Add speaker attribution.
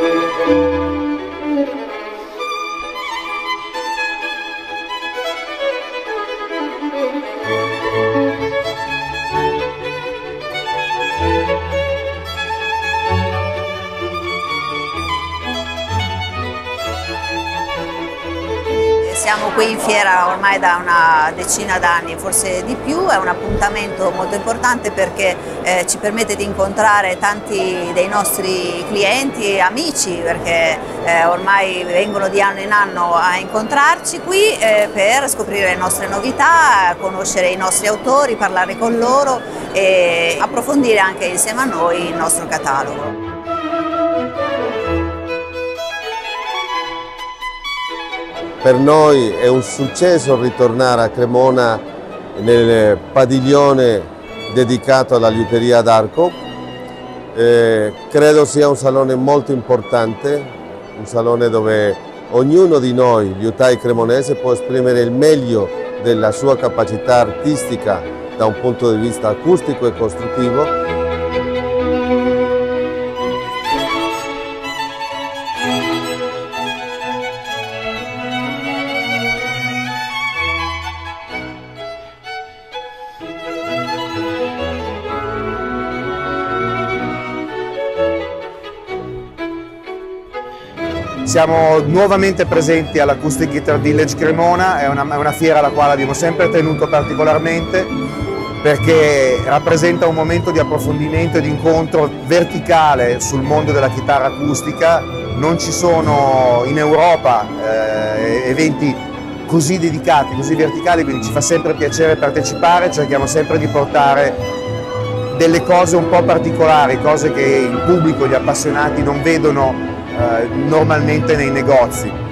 Speaker 1: Música Siamo qui in fiera ormai da una decina d'anni, forse di più, è un appuntamento molto importante perché eh, ci permette di incontrare tanti dei nostri clienti e amici perché eh, ormai vengono di anno in anno a incontrarci qui eh, per scoprire le nostre novità, conoscere i nostri autori, parlare con loro e approfondire anche insieme a noi il nostro catalogo.
Speaker 2: Per noi è un successo ritornare a Cremona nel padiglione dedicato alla liuteria d'arco. Eh, credo sia un salone molto importante, un salone dove ognuno di noi, liutai cremonese, può esprimere il meglio della sua capacità artistica da un punto di vista acustico e costruttivo
Speaker 3: Siamo nuovamente presenti all'Acoustic Guitar Village Cremona, è una, è una fiera alla quale abbiamo sempre tenuto particolarmente perché rappresenta un momento di approfondimento e di incontro verticale sul mondo della chitarra acustica. Non ci sono in Europa eh, eventi così dedicati, così verticali, quindi ci fa sempre piacere partecipare, cerchiamo sempre di portare delle cose un po' particolari, cose che il pubblico, gli appassionati non vedono eh, normalmente nei negozi.